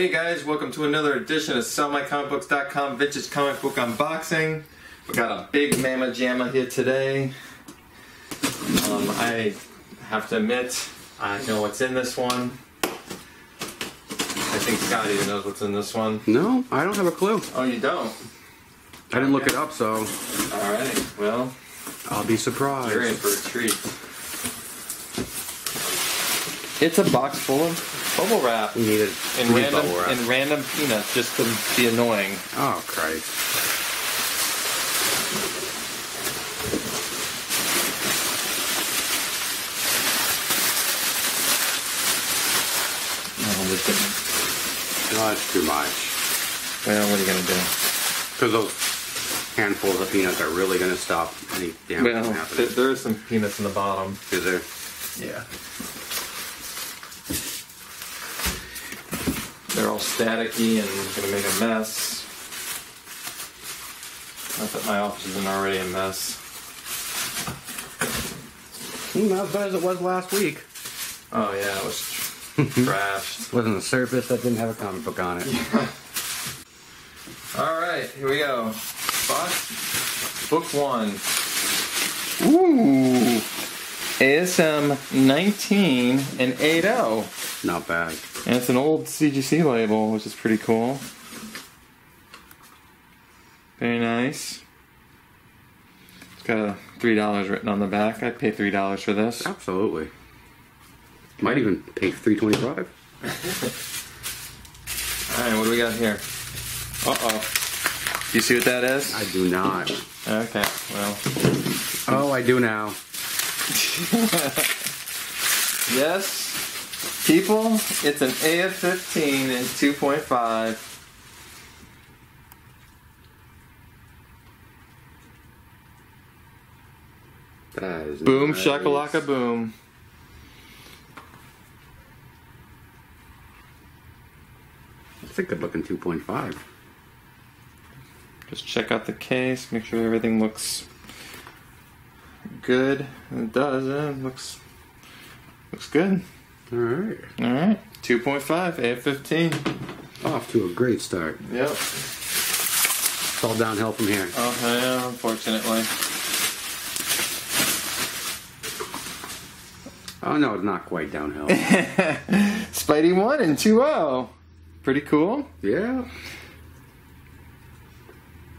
Hey guys, welcome to another edition of SellMyComicBooks.com Vintage Comic Book Unboxing. We got a big Mama Jamma here today. Um, I have to admit, I know what's in this one. I think Scott even knows what's in this one. No, I don't have a clue. Oh, you don't? I didn't look it up, so Alright, well, I'll be surprised. you're in for a treat. It's a box full of bubble wrap We needed and three random bubble wrap. and random peanuts just to be annoying. Oh Christ! Oh, this didn't- No, that's too much. Well, what are you gonna do? Because those handfuls of peanuts are really going to stop any damage Well, from there, happening. there is some peanuts in the bottom. Is there? Yeah. They're all staticky and gonna make a mess. Not that my office isn't already a mess. Hmm, not as bad as it was last week. Oh yeah, it was tr- trashed. Wasn't a surface that didn't have a comic book on it. Yeah. All right, here we go. Box, book one. Ooh, ASM 19 and 80. Not bad. And it's an old CGC label, which is pretty cool. Very nice. It's got a three dollars written on the back. I'd pay three dollars for this. Absolutely. Might even pay three twenty-five. Alright, what do we got here? Uh oh. You see what that is? I do not. Okay, well. Oh, I do now. Yes, people, it's an AF15 and 2.5. That is Boom, nice. shakalaka boom. It's a good looking two point five. Just check out the case, make sure everything looks good. It does? It looks looks good. All right. Alright. 2.5, AF15. Off to a great start. Yep. It's all downhill from here. Oh yeah, unfortunately. Oh no, it's not quite downhill. Spidey 1 and 2.0. Pretty cool. yeah.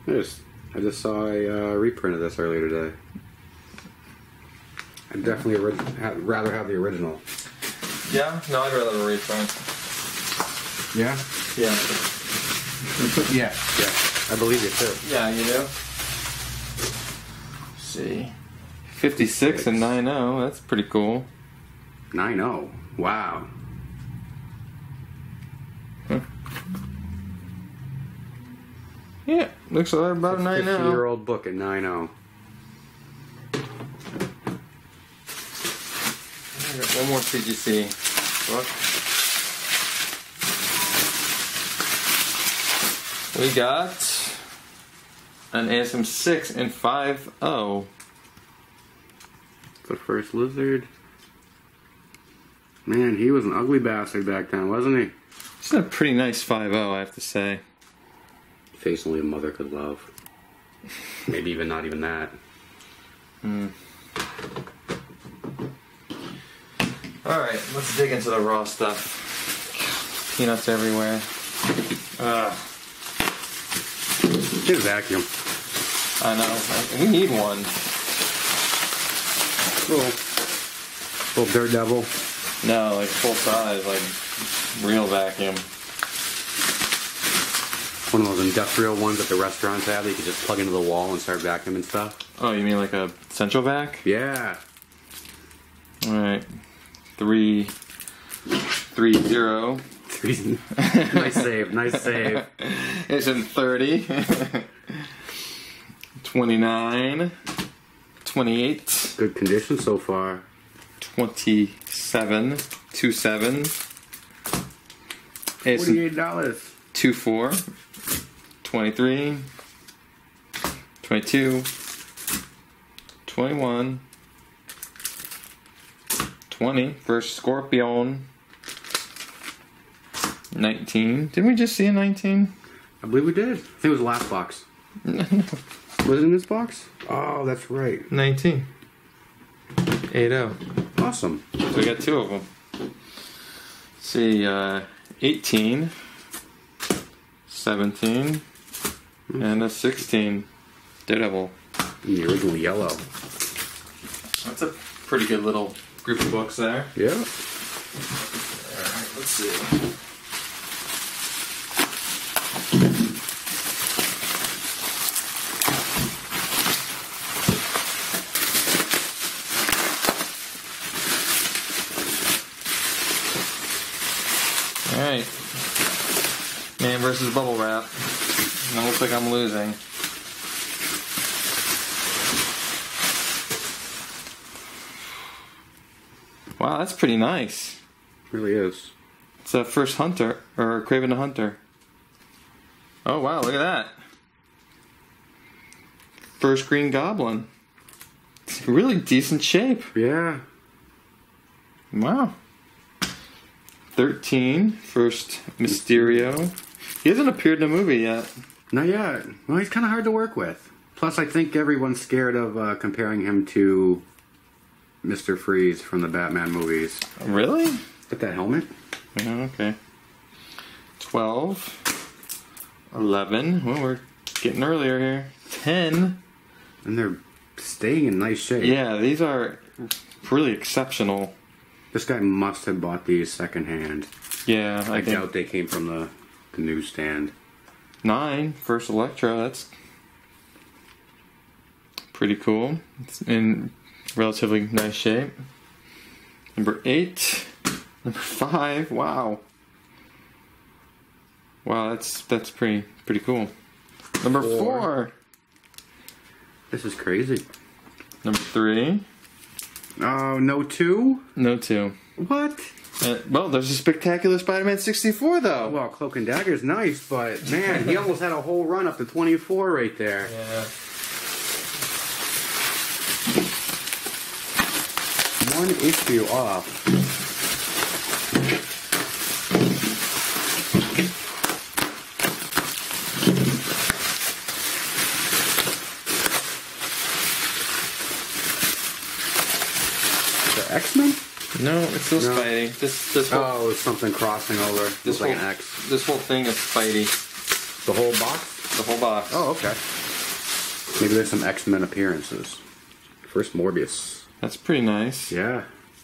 I just, I just saw a uh, reprint of this earlier today. I'd definitely rather have the original. Yeah? No, I'd rather a refund. Yeah? Yeah. yeah, yeah. I believe you too. Yeah, you do. Let's see. 56 and 9 0. That's pretty cool. 9 0. Wow. Huh. Yeah, looks like about a 9 0. year old book at 9 0. One more CGC book. We got an ASM 6 and oh. 5.0. The first lizard. Man, he was an ugly bastard back then, wasn't he? It's a pretty nice 5.0, I have to say. Face only a mother could love. Maybe even not even that. Hmm. Alright, let's dig into the raw stuff. Peanuts everywhere. Ugh, Get a vacuum. I know. We need one. Little, little dirt devil. No, like full size, like real vacuum. One of those industrial ones that the restaurants have that you can just plug into the wall and start vacuuming stuff. Oh, you mean like a central vac? Yeah. Three three zero. Three- nice save, nice save. It's in 30. 29. 28. Good condition so far. 27. 27. It's Forty-eight dollars. 24. 23. 22. 21. 20 for Scorpion. 19. Didn't we just see a 19? I believe we did. I think it was the last box. was it in this box? Oh, that's right. 19. 8 Awesome. So we got two of them. Let's see, uh, 18, 17, and a 16. Daredevil. The original yellow. That's a pretty good little group of books there. Yeah. Alright, let's see. Alright. Man versus bubble wrap. It looks like I'm losing. Wow, that's pretty nice. really is. It's a first hunter or Kraven the Hunter. Oh wow, look at that. First Green Goblin. It's really decent shape. Yeah. Wow. 13, first Mysterio. He hasn't appeared in a movie yet. Not yet. Well, he's kind of hard to work with. Plus, I think everyone's scared of uh, comparing him to Mr. Freeze from the Batman movies. Really? With that helmet? Yeah, okay. 12, 11. Well, we're getting earlier here. 10. And they're staying in nice shape. Yeah, these are really exceptional. This guy must have bought these secondhand. Yeah, I, I think doubt they came from the, the newsstand. nine first Electro. That's pretty cool. It's in relatively nice shape. Number eight, number five. Wow, wow, that's that's pretty pretty cool. Number Four. four, This is crazy. number three, Oh, no two? no two. What? Uh, well, there's a spectacular Spider-Man 64 though. Well, Cloak and Dagger's nice, but man, he almost had a whole run up to 24 right there. Yeah. One issue off. The X Men? No, it's still No. Spidey. This this whole, Oh, it's something crossing over. this Looks like an X. this whole thing is Spidey. The whole box? The whole box. Oh, okay. Maybe there's some X Men appearances. First Morbius. That's pretty nice. Yeah.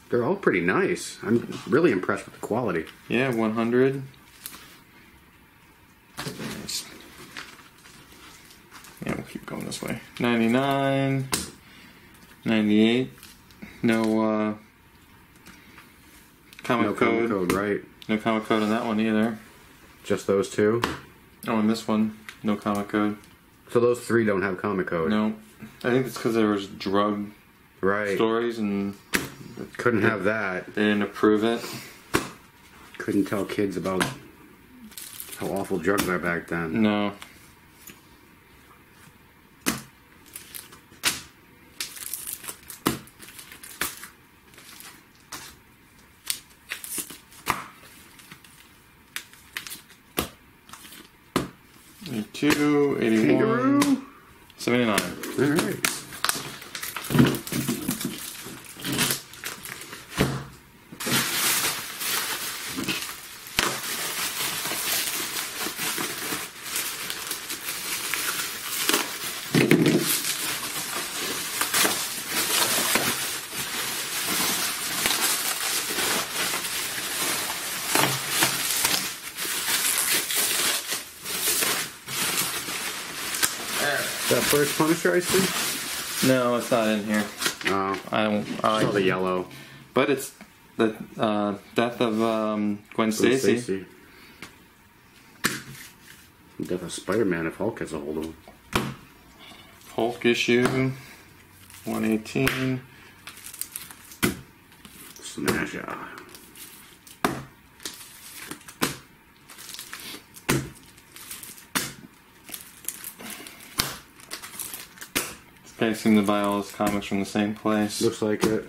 They're all pretty nice. I'm really impressed with the quality. Yeah, 100. Yeah, we'll keep going this way. 99, 98. No uh, comic no code. comic code, right? No comic code on that one either. Just those two. Oh, and this one, no comic code. So those three don't have comic code. No, I think it's because there was drug Right. stories and Couldn't have that. they didn't approve it. Couldn't tell kids about how awful drugs are back then. No. First Punisher I see? No, it's not in here. Oh, I don't. I saw the yellow. but it's the uh, death of um, Gwen Stacy. Death of Spider-Man if Hulk has a hold of him. Hulk issue, one eighteen. Smash out. This guy seemed to buy all his comics from the same place. Looks like it.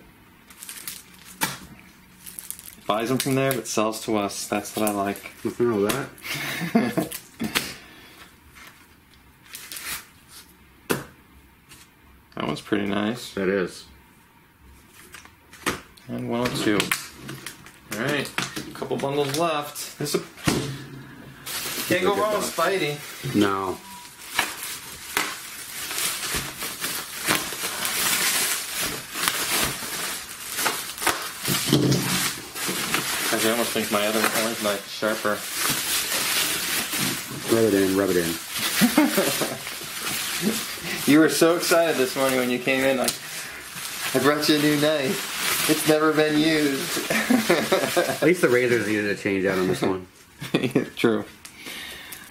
buys them from there but sells to us. That's what I like. Nothing wrong with that. That one's pretty nice. That is. And 102. Alright, a couple bundles left. This a... Can't go wrong with Spidey. No. I almost think my other orange knife is sharper. Rub it in, rub it in. You were so excited this morning when you came in, like, I brought you a new knife. It's never been used. At least the razors needed a change out on this one. True.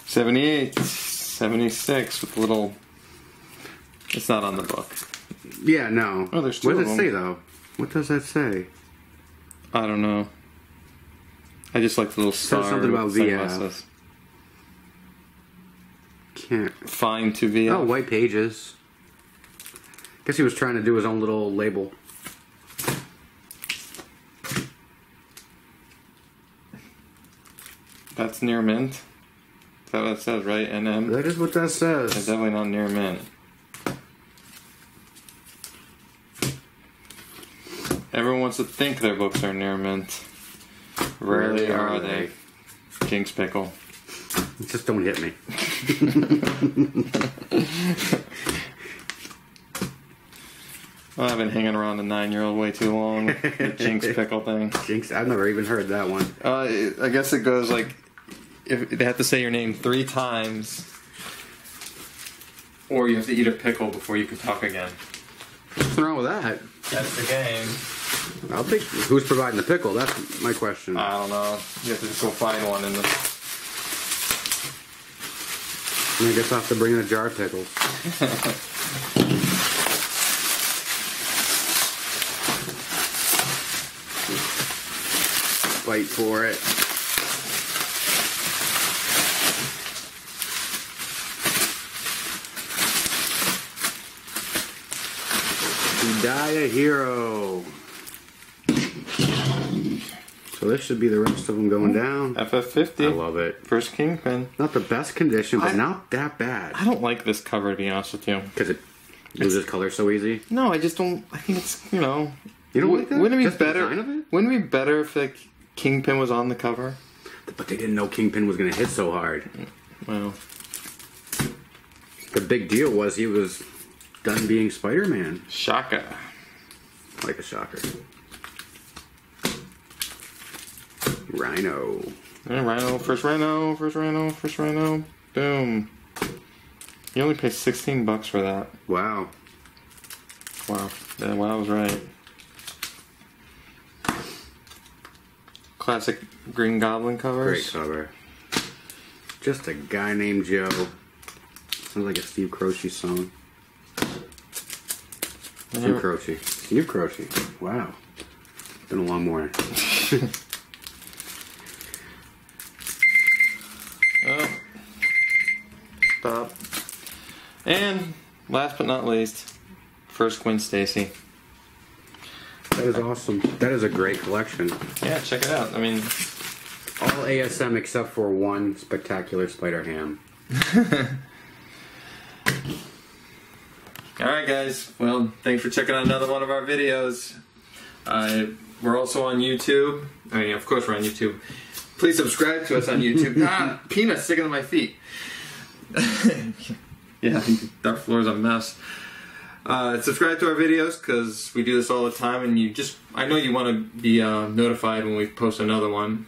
78, 76 with a little. It's not on the book. Yeah, no. Oh, there's two What does it say though? What does that say? I don't know. I just like the little star. something about VF. Can't. Fine to VF. Oh, white pages. Guess he was trying to do his own little label. That's near mint. Is that what it says, right? NM? That is what that says. It's says. definitely not near mint. Everyone wants to think their books are near mint. Rarely are they. Jinx Pickle. Just don't hit me. Well, I've been hanging around the nine year old way too long. the Jinx Pickle thing. Jinx, I've never even heard that one. Uh, I guess it goes like if they have to say your name three times, or you have to eat a pickle before you can talk again. What's wrong with that? That's the game. I'll think who's providing the pickle. That's my question. I don't know. You have to just go find one in the. I guess I'll have to bring in a jar of pickles. Fight for it. Die a hero. So this should be the rest of them going down. FF50. I love it. First Kingpin. Not the best condition, but I- not that bad. I don't like this cover to be honest with you. Because it loses color so easy. No, I just don't. I think it's you know. You don't like that? Wouldn't it be Just better? it? Wouldn't it be better if like Kingpin was on the cover? But they didn't know Kingpin was going to hit so hard. Well, The big deal was he was done being Spider-Man. Shaka. Like a shocker. Rhino. Yeah, Rhino, first Rhino, first Rhino, first Rhino. Boom. You only paid 16 bucks for that. Wow. Wow. Yeah, well, I was right. Classic Green Goblin Great cover. Just a guy named Joe. Sounds like a Steve Croce song. Steve. Croce. Steve Croce. Wow. Been a long morning. Oh. And last but not least, first Gwen Stacy. That is awesome. That is a great collection. Yeah, check it out. I mean, All ASM except for one spectacular Spider Ham. all right, guys. Well, thanks for checking out another one of our videos. Uh, we're also on YouTube. I mean, of course, we're on YouTube. Please subscribe to us on YouTube. ah, peanuts sticking to my feet. yeah, our floor's a mess. Uh, subscribe to our videos because we do this all the time, and you just—I know you want to be uh, notified when we post another one.